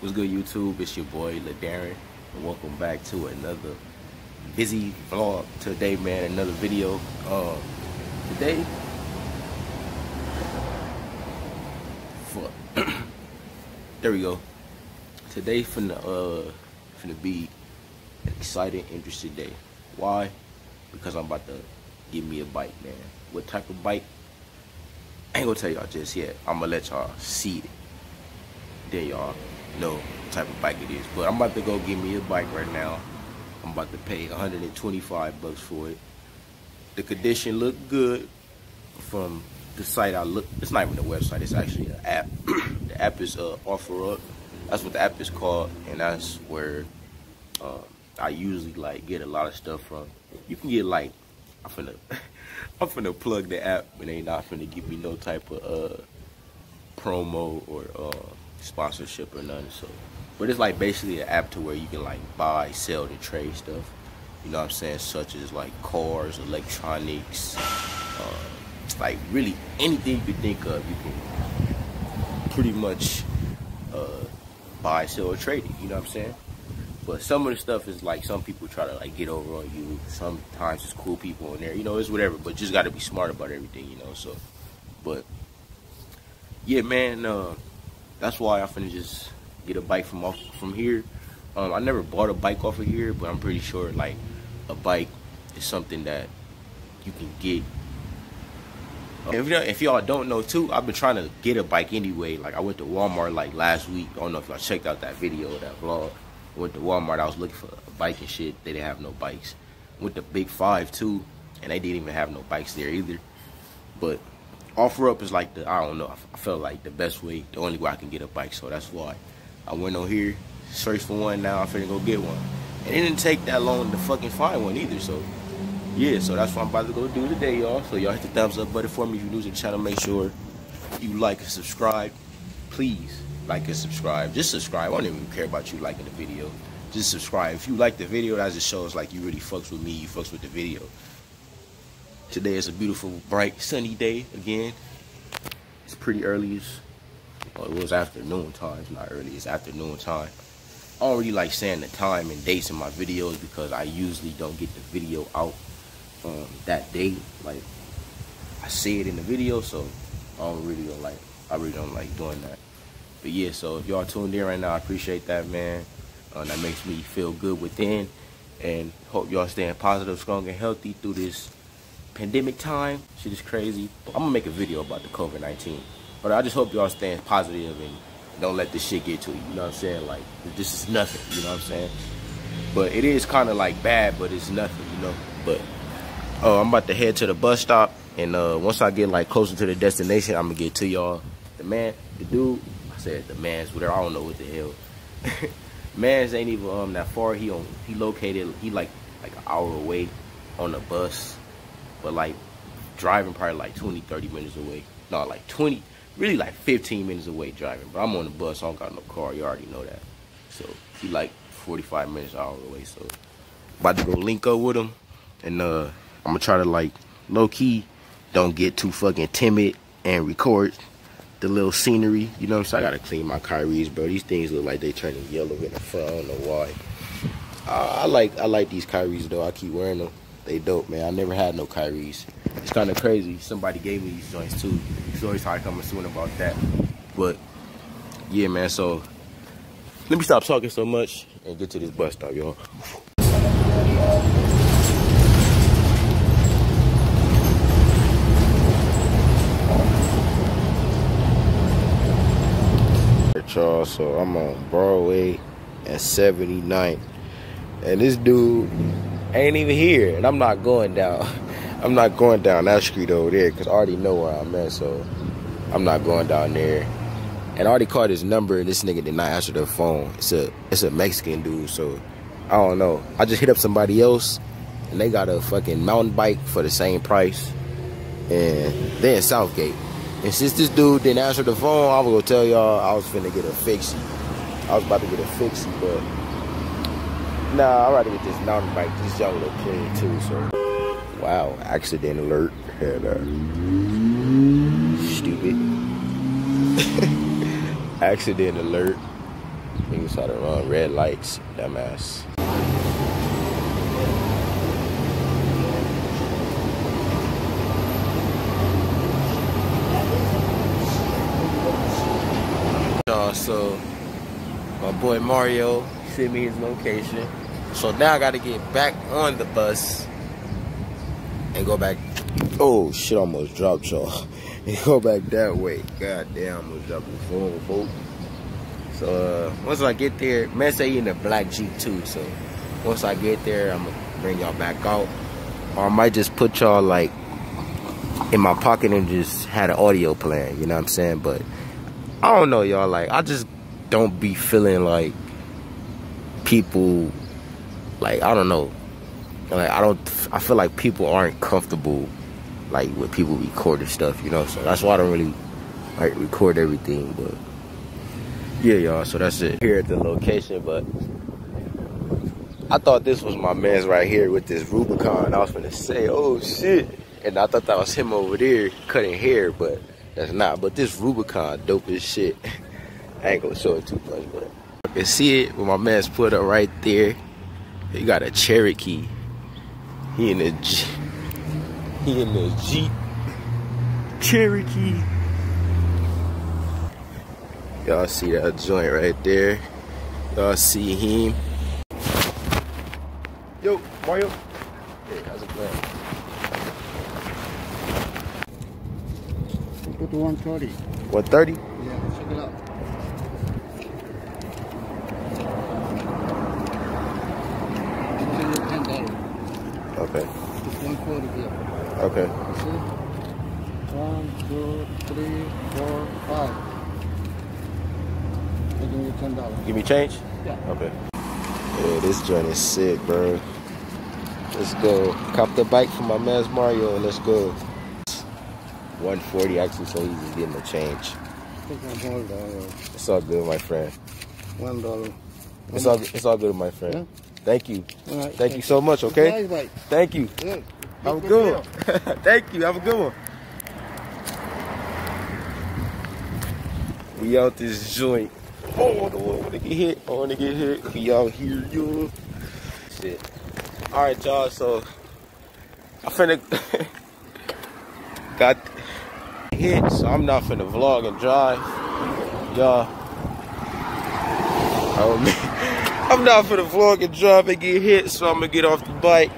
What's good, YouTube? It's your boy, LaDarren, and welcome back to another busy vlog today, man. Another video. Um, today, fuck. there we go. Today finna uh finna be an exciting, interesting day. Why? Because I'm about to give me a bike, man. What type of bike? I ain't gonna tell y'all just yet. I'm gonna let y'all see it. Then y'all know type of bike it is. But I'm about to go get me a bike right now. I'm about to pay 125 bucks for it. The condition looked good from the site I looked. It's not even a website. It's actually an app. the app is uh, OfferUp. That's what the app is called, and that's where um, I usually like get a lot of stuff from. You can get like I'm finna I'm finna plug the app, and they not finna give me no type of uh, promo or uh, sponsorship or none. So, but it's like basically an app to where you can like buy, sell, and trade stuff. You know what I'm saying? Such as like cars, electronics, uh, like really anything you can think of, you can pretty much uh, buy, sell, or trade it. You know what I'm saying? But some of the stuff is like some people try to like get over on you. Sometimes it's cool people in there, you know, it's whatever. But just got to be smart about everything, you know. So, but yeah, man. Uh, that's why I'm finna just get a bike from off from here. Um, I never bought a bike off of here, but I'm pretty sure like a bike is something that you can get. If, if y'all don't know too, I've been trying to get a bike anyway. Like I went to Walmart like last week. I don't know if y'all checked out that video, that vlog. I went to Walmart. I was looking for a bike and shit. They didn't have no bikes. Went to Big Five too, and they didn't even have no bikes there either. But OfferUp is like the I don't know. I felt like the best way, the only way I can get a bike. So that's why I went on here, searched for one. Now I'm finna go get one. And it didn't take that long to fucking find one either. So yeah, so that's what I'm about to go do today, y'all. So y'all hit the thumbs up button for me if you're new to the channel. Make sure you like and subscribe. Please like and subscribe. Just subscribe. I don't even care about you liking the video. Just subscribe. If you like the video, that just shows like you really fucks with me. You fucks with the video. Today is a beautiful, bright, sunny day again. It's pretty early. It's, well, it was afternoon time. It's not early. It's afternoon time. I really like saying the time and dates in my videos because I usually don't get the video out um, that day. Like I say it in the video, so I don't really don't like. I really don't like doing that. But yeah, so if y'all tuned in right now, I appreciate that, man. Uh, that makes me feel good within, and hope y'all staying positive, strong, and healthy through this pandemic time. Shit is crazy. I'm gonna make a video about the COVID-19. But I just hope y'all staying positive and don't let this shit get to you. You know what I'm saying? Like, this is nothing. You know what I'm saying? But it is kind of like bad, but it's nothing, you know? But, oh, I'm about to head to the bus stop. And uh, once I get, like, closer to the destination, I'm gonna get to y'all. The man, the dude, I said the man's whatever. I don't know what the hell. man's ain't even um that far. He on, he located, he like, like an hour away on the bus but like driving probably like 20, 30 minutes away. No, like 20, really like 15 minutes away driving. But I'm on the bus, I don't got no car. You already know that. So he like 45 minutes all the way. So about to go link up with him, and uh, I'm gonna try to like low key, don't get too fucking timid and record the little scenery. You know what I'm saying? I gotta clean my Kyries, bro. These things look like they turning yellow in the front. I don't know why. Uh, I like I like these Kyries though. I keep wearing them. They dope, man. I never had no Kyries. It's kind of crazy. Somebody gave me these joints too. So always hard coming soon about that. But yeah, man. So let me stop talking so much and get to this bus stop, y'all. Y'all, so I'm on Broadway and 79 and this dude ain't even here, and I'm not going down. I'm not going down that street over there because I already know where I'm at, so I'm not going down there. And I already called his number, and this nigga did not answer the phone. It's a it's a Mexican dude, so I don't know. I just hit up somebody else, and they got a fucking mountain bike for the same price, and they in Southgate. And since this dude didn't answer the phone, I was gonna tell y'all I was finna get a fixie. I was about to get a fixie, but Nah, I'd rather get this mountain bike. This young little clean too, so. Wow, accident alert. And, uh, stupid. accident alert. Niggas how to run red lights, dumbass. Uh, so my boy Mario sent me his location. So now I gotta get back on the bus and go back. Oh shit, almost dropped y'all. And go back that way. God damn, almost dropped the phone, folks. So uh, once I get there, man say in the black Jeep too. So once I get there, I'm gonna bring y'all back out. Or I might just put y'all like in my pocket and just had an audio playing, you know what I'm saying? But I don't know, y'all. Like I just don't be feeling like people like I don't know. Like I don't I feel like people aren't comfortable like with people recording stuff, you know. So that's why I don't really like record everything, but yeah, y'all. So that's it here at the location, but I thought this was my man's right here with this Rubicon. I was gonna say, oh shit, and I thought that was him over there cutting hair, but that's not. But this Rubicon, dope as shit. I ain't gonna show it too much, but I can see it with my man's put up right there. He got a Cherokee. He in the G he in the Jeep Cherokee. Y'all see that joint right there. Y'all see him. Yo, Mario. Hey, how's it going? Go to 130. 130? Yeah, check it out. I'll give you ten dollars. Okay. Forty here. Okay. You see? One, two, three, four, five. Give you ten dollars. Give me change? Yeah. Okay. Yeah, this joint is sick, bro. Let's go. Cop the bike for my man's Mario and let's go. 140 actually, so he's just getting the change. Take one more dollar. It's all good, my friend. One dollar. It's all it's all good, my friend. Thank you. Right. Thank you so much, okay? Nice bike. Thank you. Good. Have a Good one. Thank you. Have a good one. We out this joint. Oh, I don't want to get hit. I want to get hit. We out here, yo. Shit. All right, y'all. So I finna got hit, so I'm not finna vlog and drive, y'all. I'm not finna vlog and drive and get hit, so I'm gonna get off the bike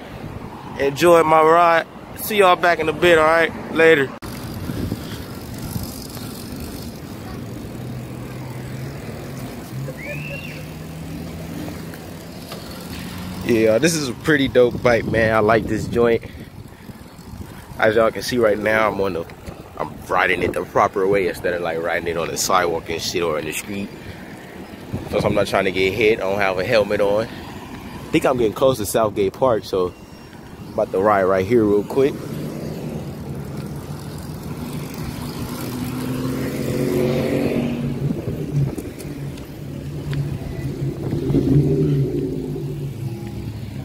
enjoy my ride. See y'all back in a bit, all right? Later. Yeah, this is a pretty dope bike, man. I like this joint. As y'all can see right now, I'm on the, I'm riding it the proper way instead of like riding it on the sidewalk and shit or in the street. Plus, I'm not trying to get hit. I don't have a helmet on. I think I'm getting close to Southgate Park, so about to ride right here real quick.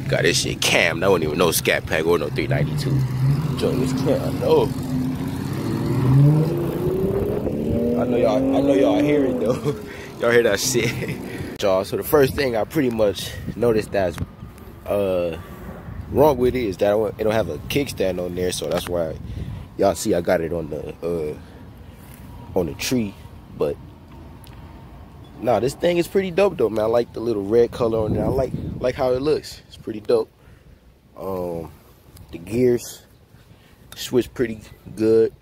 Got this shit cam. I don't even know Scat Pack or no 392. Join this cam. No. I know y'all. I know y'all hear it though. y'all hear that shit, y'all. So the first thing I pretty much noticed that's uh wrong with it is that it don't have a kickstand on there, so that's why y'all see I got it on the uh on the tree. But nah, this thing is pretty dope though, man. I like the little red color on there. I like like how it looks. It's pretty dope. Um, the gears switch pretty good.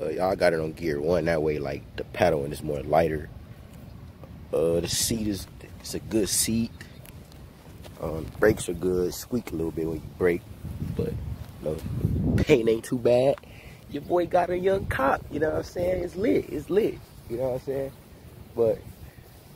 Uh, y'all got it on gear one that way. Like the paddling is more lighter. Uh, the seat is it's a good seat. Um, brakes are good. Squeak a little bit when you brake, but no paint ain't too bad. Your boy got a young cop. You know what I'm saying? It's lit. It's lit. You know what I'm saying? But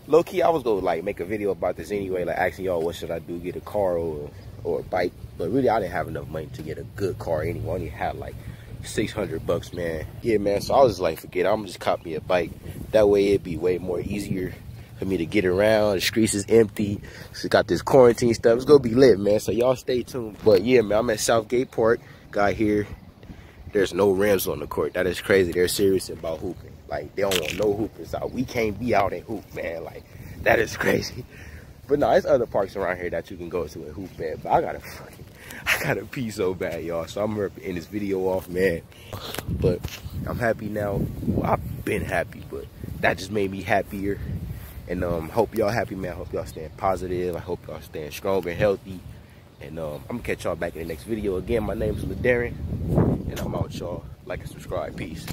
low key, I was gonna like make a video about this anyway, like asking y'all what should I do, get a car or or a bike. But really, I didn't have enough money to get a good car anyway. I only had like 600 bucks, man. Yeah, man. So I was like, forget. It. I'm just cop me a bike. That way, it'd be way more easier for me to get around. The streets is empty. It's got this quarantine stuff. It's gonna be lit, man. So y'all stay tuned. But yeah, man, I'm at Southgate Park. Got here. There's no rims on the court. That is crazy. They're serious about hooping. Like they don't want no hoopers out. We can't be out and hoop, man. Like That is crazy. But no, there's other parks around here that you can go to and hoop at. But I gotta fucking, I gotta pee so bad, y'all. So I'm gonna end this video off, man. But I'm happy now. Well, I've been happy, but that just made me happier. And um, hope y'all happy, man. I hope y'all staying positive. I hope y'all staying strong and healthy. And um, I'm gonna catch y'all back in the next video. Again, my name is LaDarren, and I'm out, y'all. Like and subscribe. Peace.